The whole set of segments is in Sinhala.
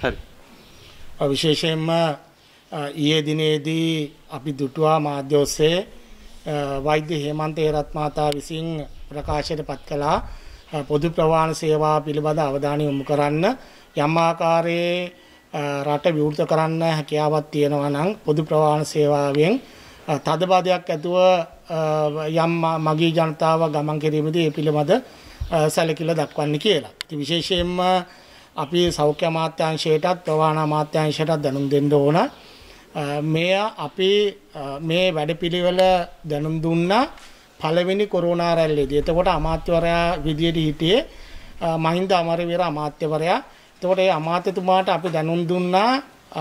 හරි. විශේෂයෙන්ම ඊයේ දිනේදී අපි දුටුවා මාධ්‍ය ඔස්සේ වෛද්‍ය හේමන්ත හේරත් මහතා විසින් ප්‍රකාශයට පත් කළා පොදු ප්‍රවාහන සේවා පිළිබඳ අවධානය යොමු කරන්න යම් ආකාරයේ රට විවෘත කරන්න හැකියාවක් තියෙනවා නම් පොදු ප්‍රවාහන සේවාවෙන් තදබදයක් ඇතුව යම් මගී ජනතාව ගමන් කිරීමේදී ඒ පිළිබඳ සැලකිල්ල දක්වන්නේ කියලා. ඉතින් විශේෂයෙන්ම අපි සෞඛ්‍ය අමාත්‍යාංශයටත් ප්‍රවාහන අමාත්‍යාංශයටත් දැනුම් දෙන්න ඕන. මෙය අපි මේ වැඩපිළිවෙල දැනුම් දුන්නා පළවෙනි කොරෝනා රැල්ලේදී. එතකොට අමාත්‍යවරයා විදියට හිටියේ මහින්ද අමරවීර අමාත්‍යවරයා. එතකොට ඒ අමාත්‍යතුමාට අපි දැනුම් දුන්නා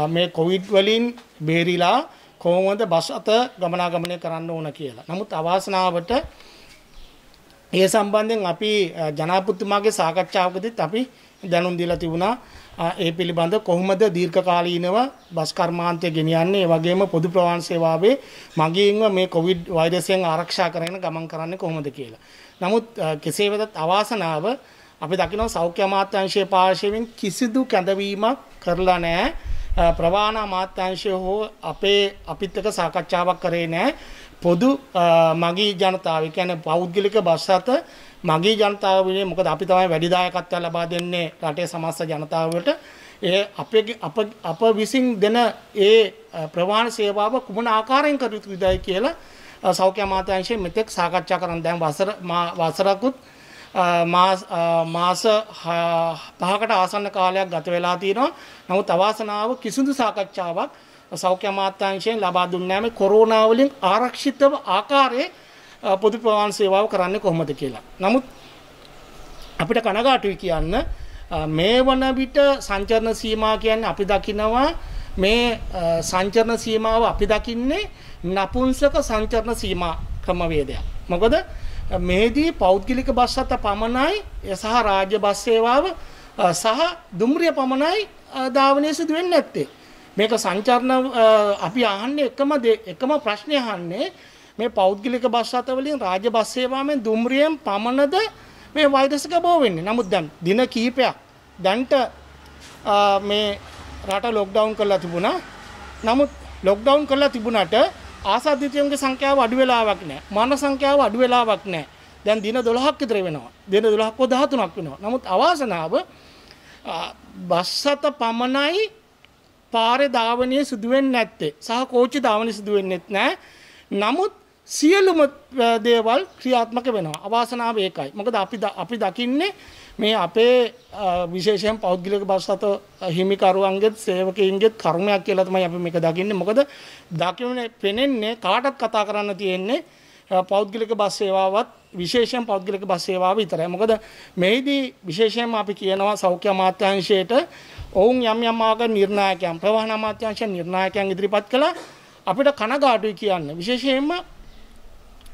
මේ කොවිඩ් වලින් බේරිලා කොහොමද බස් අත ගමනාගමනය කරන්න ඕන කියලා. නමුත් අවාසනාවට ඒ සම්බන්ධයෙන් අපි ජනාධිපතිතුමාගේ සාකච්ඡාවකදීත් අපි දැනුම් දීලා තිබුණා ඒ පිළිබඳ කොහොමද දීර්ඝකාලීනව බස් කර්මාන්තය ගෙනියන්නේ ඒ වගේම පොදු ප්‍රවාහන සේවාවේ මගින්ම මේ කොවිඩ් වෛරසයෙන් ආරක්ෂා කරගෙන ගමන් කරන්නේ කොහොමද කියලා. නමුත් කෙසේ වෙතත් අවාසනාව අපි දකිනවා සෞඛ්‍ය අමාත්‍යාංශයේ පාර්ශවයෙන් කිසිදු කැඳවීමක් කරලා නැහැ. ප්‍රවාහන අමාත්‍යාංශය හෝ අපේ අපිත් එක්ක සාකච්ඡාවක් කරේ නැහැ. පොදු මගී ජනතාව කියන්නේ පෞද්ගලික බස් අත මගී ජනතාව වෙනුවෙන් මොකද අපි තමයි වැඩි දායකත්වයක් ලබා දෙන්නේ රටේ සමස්ත ජනතාවට ඒ අපේ අප අප විසින් දෙන ඒ ප්‍රවාහන සේවාව කුමන ආකාරයෙන් කර යුතුදයි කියලා සෞඛ්‍ය අමාත්‍යාංශයෙන් මෙතෙක් සාකච්ඡා කරන දැන් වසර වසරකුත් මාස පහකට ආසන්න කාලයක් ගත වෙලා තියෙනවා. නමුත් අවාසනාව කිසිදු සාකච්ඡාවක් සෞඛ්‍ය අමාත්‍යාංශයෙන් ලබා දුන්නේ නැහැ මේ කොරෝනා වලින් ආරක්ෂිතව ආකාරයේ පොදු ප්‍රවාහන සේවාව කරන්නේ කොහොමද කියලා. නමුත් අපිට කනගාටුයි කියන්න මේ වන විට සංචරණ සීමා කියන්නේ අපි දකිනවා මේ සංචරණ සීමාව අපි දකින්නේ නපුංසක සංචරණ සීමා ක්‍රමවේදයක්. මොකද මේදී පෞද්ගලික බස් අත පමණයි සහ රාජ්‍ය බස් සේවාව සහ දුම්රිය පමණයි ධාවනය සිදු වෙන්නේ නැත්තේ. මේක සංචරණ අපි අහන්නේ එකම එකම ප්‍රශ්නය අහන්නේ මේ පෞද්ගලික බස් අත වලින් රාජ්‍ය බස් සේවාවෙන් දුම්රියෙන් පමණද මේ වෛරස් එක බෝ වෙන්නේ. නමුත් දැන් දින කීපයක් දැන්ට මේ රට ලොක්ඩවුන් කරලා තිබුණා. නමුත් ලොක්ඩවුන් කරලා තිබුණාට ආසාදිතයන්ගේ සංඛ්‍යාව අඩු වෙලාවක් නැහැ. මරණ සංඛ්‍යාව අඩු වෙලාවක් නැහැ. දැන් දින 12ක් විතර වෙනවා. දින 12ක් හෝ 13ක් වෙනවා. නමුත් අවාසනාව බස් අත පමණයි පාරේ ධාවනය සිදු වෙන්නේ නැත්තේ. සහ කෝච්චි ධාවනය සිදු වෙන්නේත් නැහැ. නමුත් සියලුම දේවල් ක්‍රියාත්මක වෙනවා. අවාසනාව ඒකයි. මොකද අපි අපි දකින්නේ මේ අපේ විශේෂයෙන් පෞද්ගලික බස් අත හිමිකරුවන්ගේත් සේවකයින්ගේත් කර්මයක් කියලා තමයි අපි මේක දකින්නේ. මොකද දකින්නේ පෙනෙන්නේ කාටත් කතා කරන්න තියෙන්නේ පෞද්ගලික බස් සේවාවත් විශේෂයෙන් පෞද්ගලික බස් සේවාව විතරයි. මොකද මේදී විශේෂයෙන්ම අපි කියනවා සෞඛ්‍ය අමාත්‍යාංශයට ඔවුන් යම් යම් ආකාර නිර්ණායකයන් ප්‍රවාහන අමාත්‍යාංශ නිර්ණායකයන් ඉදිරිපත් කළා අපිට කනගාටුයි කියන්න. විශේෂයෙන්ම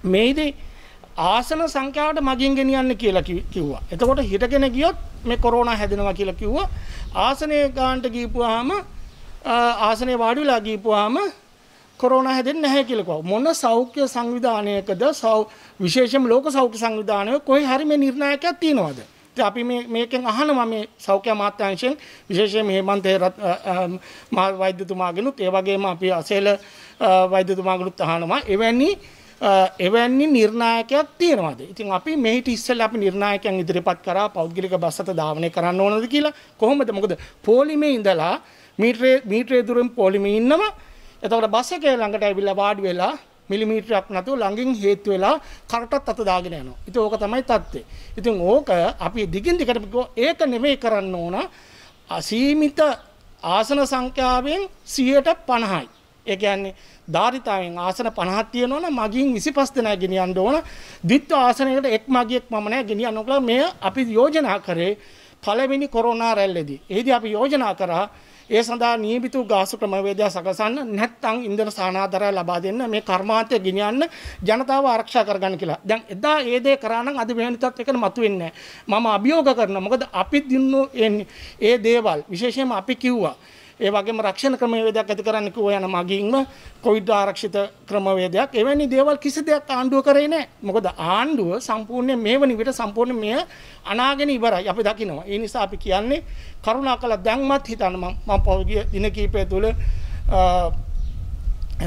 මේදී ආසන සංඛ්‍යාවට මගින් ගෙනියන්න කියලා කිව්වා. එතකොට හිටගෙන ගියොත් මේ කොරෝනා හැදෙනවා කියලා කිව්වා. ආසනයේ ගානට ගිහපුවාම ආසනයේ වාඩි වෙලා ගිහපුවාම කොරෝනා හැදෙන්නේ නැහැ කියලා කිව්වා. මොන සෞඛ්‍ය සංවිධානයකද විශේෂයෙන්ම ලෝක සෞඛ්‍ය සංවිධානය කොහේ හරි මේ නිර්ණායකයක් තියනවද? ඉතින් අපි මේ මේකෙන් අහනවා මේ සෞඛ්‍ය අමාත්‍යාංශයෙන් විශේෂයෙන් හේමන්ත වෛද්‍යතුමාගෙනුත් ඒ වගේම අපි අසේල වෛද්‍යතුමාගෙනුත් අහනවා එවැනි එවැනි නිර්ණායකයක් තියෙනවාද? ඉතින් අපි මෙහිට ඉස්සෙල්ලා අපි නිර්ණායකයන් ඉදිරිපත් කරා පෞද්ගලික බස් අත ධාවනය කරන්න ඕනද කියලා කොහොමද? මොකද පොලිමේ ඉඳලා මීටරේ මීටරේ දුරින් පොලිමේ ඉන්නවා. එතකොට බස් එකේ ළඟට ඇවිල්ලා වාඩි වෙලා මිලිමීටරයක් නැතුව ළඟින් හේතු වෙලා කරටත් අත දාගෙන යනවා. ඉතින් ඕක තමයි தත්ත්වය. ඉතින් ඕක අපි දිගින් දිගට ඒක නෙමෙයි කරන්න ඕන අසීමිත ආසන සංඛ්‍යාවෙන් 50යි. ඒ කියන්නේ ධාරිතාවෙන් ආසන 50ක් තියෙනවා නම් මගින් 25 දෙනා ගෙනියන්න ඕන. ද්විත්ව ආසනයකට එක් මගියෙක් මම නෑ ගෙනියන්න ඕන. මේ අපි යෝජනා කරේ පළවෙනි කොරෝනා රැල්ලේදී. එහිදී අපි යෝජනා කරා ඒ සඳහා නියමිත ගාසු ක්‍රමවේදය සකසන්න නැත්නම් ඉන්ධන සානාධාරය ලබා දෙන්න මේ කර්මාන්තය ගෙනියන්න ජනතාව ආරක්ෂා කරගන්න කියලා. දැන් එදා ඒ දේ කරා නම් අද වෙන තත්ත්වයකට මතුවෙන්නේ නැහැ. මම අභියෝග කරනවා. මොකද අපි දින්නු ඒ දේවල් විශේෂයෙන්ම අපි කිව්වා ඒ වගේම රක්ෂණ ක්‍රමවේදයක් ඇති කරන්න කිව්ව යන මගින්ම කොවිඩ් ආරක්ෂිත ක්‍රමවේදයක් එවැනි දේවල් කිසි දෙයක් ආණ්ඩුව කරේ නැහැ. මොකද ආණ්ඩුව සම්පූර්ණයෙන් මේ වන විට සම්පූර්ණ මෙය අනාගෙන ඉවරයි. අපි දකිනවා. ඒ නිසා අපි කියන්නේ කරුණාකර දැන්මත් හිතන්න මම පෞද්ගලික දින කීපය තුළ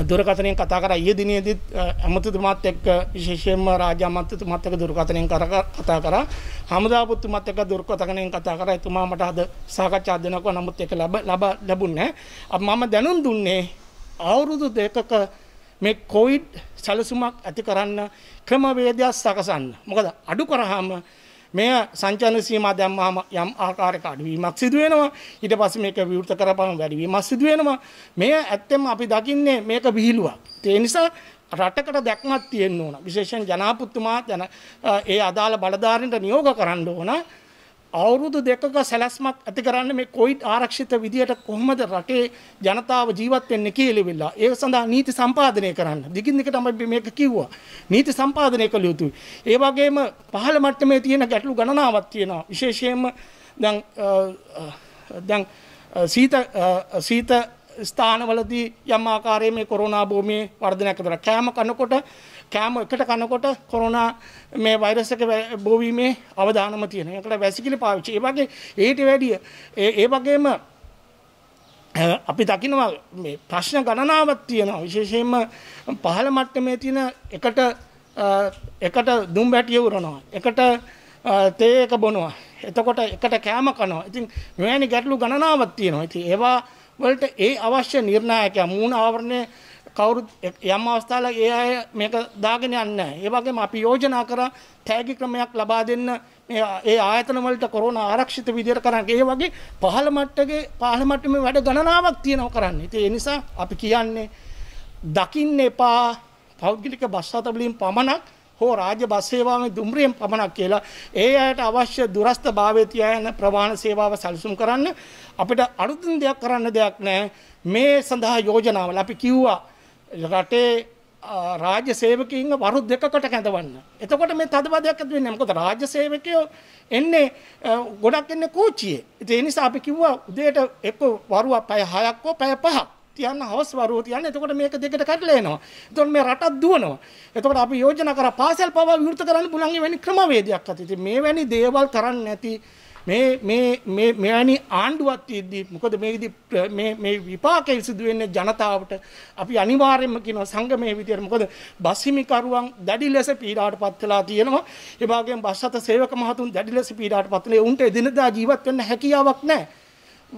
දුරකථනයෙන් කතා කරා. ඊයේ දිනේදීත් අමතුතුමාත් එක්ක විශේෂයෙන්ම රාජ්‍ය අමාත්‍යතුමාත් එක්ක දුරකථනයෙන් කතා කරා. හමුදාපුතුමාත් එක්ක දුරකථනයෙන් කතා කරා. එතුමා මට අද සාකච්ඡා දෙනකෝ. නමුත් ඒක ලැබ ලැබුණේ නැහැ. මම දැනුම් දුන්නේ අවුරුදු දෙකක මේ කොවිඩ් සැලසුමක් ඇති කරන්න ක්‍රමවේදයක් සකසන්න. මොකද අඩු කරාම මෙය සංචලන සීමා දැම්මාම යම් ආකාරයක අඩුවීමක් සිදු වෙනවා. ඊට පස්සේ මේක විවෘත කරපම වැඩිවීමක් සිදු වෙනවා. මෙය ඇත්තෙම අපි දකින්නේ මේක විහිළුවක්. ඒ නිසා රටකට දැක්මක් තියෙන්න ඕන. විශේෂයෙන් ජනාපතිතුමා ජන ඒ අදාළ බලධාරීන්ට නියෝග කරන්න ඕන. අවුරුදු දෙකක සැලැස්මක් ඇති කරන්න මේ කොයිඩ් ආරක්ෂිත විදියට කොහොමද රටේ ජනතාව ජීවත් වෙන්නේ කියලා වෙලා ඒ සඳහා නීති සම්පාදනය කරන්න. දිගින් දිගට අපි මේක කිව්වා. නීති සම්පාදනය කළ යුතුයි. ඒ වගේම පහළ මට්ටමේ තියෙන ගැටලු ගණනාවක් තියෙනවා. විශේෂයෙන්ම දැන් දැන් සීත සීත ස්ථානවලදී යම් ආකාරයේ මේ කොරෝනා භූමියේ වර්ධනයක් කරලා කෑම කනකොට කෑම එකට කනකොට කොරෝනා මේ වෛරස් එක බෝවීමේ අවදානම තියෙන. ඒකට වැසිකිලි පාවිච්චි. ඒ වගේ ඊට වැඩිය ඒ වගේම අපි දකිනවා මේ ප්‍රශ්න ගණනාවක් තියෙනවා. විශේෂයෙන්ම පහළ මට්ටමේ තියෙන එකට එකට දුම් බැටිය උරනවා. එකට තේ එක බොනවා. එතකොට එකට කෑම කනවා. ඉතින් මෙවැනි ගැටලු ගණනාවක් තියෙනවා. ඉතින් ඒවා වලට ඒ අවශ්‍ය නිර්ණායකයා මූණ ආවරණය කවුරුත් යම් අවස්ථාවල ඒ අය මේක දාගෙන යන්නේ නැහැ. ඒ වගේම අපි යෝජනා කරා තෑගි ක්‍රමයක් ලබා දෙන්න ඒ ආයතන වලට කොරෝනා ආරක්ෂිත විදියට කරන්න. ඒ වගේ පහළ මට්ටමේ පහළ මට්ටමේ වැඩ ගණනාවක් තියෙනවා කරන්න. ඉතින් ඒ නිසා අපි කියන්නේ දකින්න එපා පෞද්ගලික බස් රථ වලින් පමණක් හෝ රාජ්‍ය බස් සේවාවේ දුම්රියෙන් පමණක් කියලා ඒ අයට අවශ්‍ය දුරස්ත භාවයේ තියාගෙන ප්‍රවාහන සේවාව සැලසුම් කරන්න අපිට අලුතින් දෙයක් කරන්න දෙයක් නැහැ මේ සඳහා යෝජනාවල අපි කිව්වා රටේ රාජ්‍ය සේවකයින්ව වරු දෙකකට කැඳවන්න. එතකොට මේ තදබදයක් ඇති වෙන්නේ මොකද රාජ්‍ය සේවකයෝ එන්නේ ගොඩක් එන්නේ කෝච්චියේ. ඒ නිසා අපි කිව්වා උදේට එක්ක වරුවක් පැය 6ක් හෝ පැය 5ක් තියන්න හවස් වරුව තියන්න එතකොට මේක දෙකට කඩලා එනවා. එතකොට මේ රටක් දුවනවා. එතකොට අපි යෝජනා කරා පාසල් පවා විවෘත කරන්න පුළුවන් වෙන්නේ ක්‍රමවේදයක් අත. ඉතින් මේ වැනි දේවල් කරන්නේ නැති මේ මේ මේ මෙවැනි ආණ්ඩුවක් තියෙද්දි මොකද මේකදී මේ මේ විපාකය සිදු වෙන්නේ ජනතාවට? අපි අනිවාර්යයෙන්ම කියනවා සංගමයේ විදියට මොකද බස් හිමිකරුවන් දැඩි ලෙස පීඩාවට පත් වෙලා තියෙනවා. ඒ වගේම බස් රථ සේවක මහතුන් දැඩි ලෙස පීඩාවට පත් වෙලා උන්ට එදිනදා ජීවත් වෙන්න හැකියාවක් නැහැ.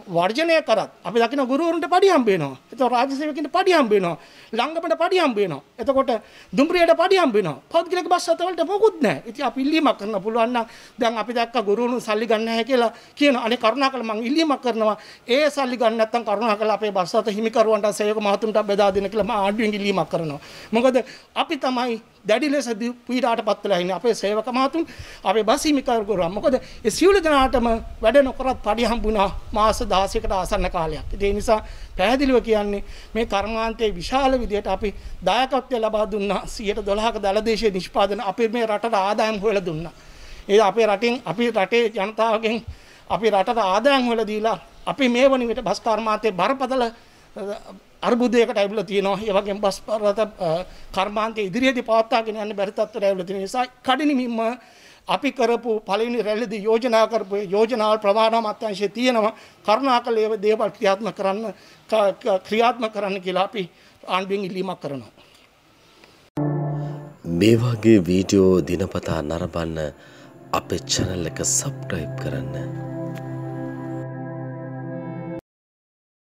වර්ජනය කරත් අපි දකින ගුරුවරුන්ට පඩි හම්බ වෙනවා. එතකොට රාජ්‍ය සේවකින්ට පඩි හම්බ වෙනවා. ළංගමට පඩි හම්බ වෙනවා. එතකොට දුම්රියට පඩි හම්බ වෙනවා. පෞද්ගලික බස් රථවලට මොකුත් නැහැ. ඉතින් අපි ඉල්ලීමක් කරන්න පුළුවන් නම් දැන් අපි දැක්ක ගුරුවරුන් සල්ලි ගන්න නැහැ කියලා කියන අනේ කරුණාකර මං ඉල්ලීමක් කරනවා. ඒ සල්ලි ගන්න නැත්නම් කරුණාකර අපේ බස් රථ හිමිකරුවන්ට සේවක මහතුන්ට බෙදා දෙන්න කියලා මම ආණ්ඩුවෙන් ඉල්ලීමක් කරනවා. මොකද අපි තමයි දැඩි ලෙස පීඩාට පත් වෙලා ඉන්නේ අපේ සේවක මහතුන් අපේ බස් හිමිකරුවන්. මොකද ඒ සියලු දෙනාටම වැඩ නොකරත් පඩි හම්බුණා මාස 16කට ආසන්න කාලයක්. ඒ නිසා පැහැදිලිව කියන්නේ මේ කර්මාන්තයේ විශාල විදියට අපි දායකත්වය ලබා දුන්නා 112ක දලදේශීය නිෂ්පාදන අපේ මේ රටට ආදායම් හොයලා දුන්නා. ඒ අපේ රටින් අපි රටේ ජනතාවගෙන් අපි රටට ආදායම් හොයලා දීලා අපි මේ වන විට බස් කර්මාන්තයේ බරපතල අර්බුදයකට ඇවිල්ලා තියෙනවා. ඒ වගේම බස් රථ කර්මාන්තයේ ඉදිරියේදී පවත්වාගෙන යන්න බැරි තත්ත්වයට ඇවිල්ලා තියෙන නිසා කඩිනිමින්ම අපි කරපු පළවෙනි රැල්ලේදී යෝජනා කරපු යෝජනාවල් ප්‍රමාණවත් අංශයේ තියෙනවා. කරුණාකර ඒව දේවල් ක්‍රියාත්මක කරන්න ක්‍රියාත්මක කරන්න කියලා අපි ආණ්ඩුවෙන් ඉල්ලීමක් කරනවා. මේ වගේ වීඩියෝ දිනපතා නරඹන්න අපේ channel එක subscribe කරන්න.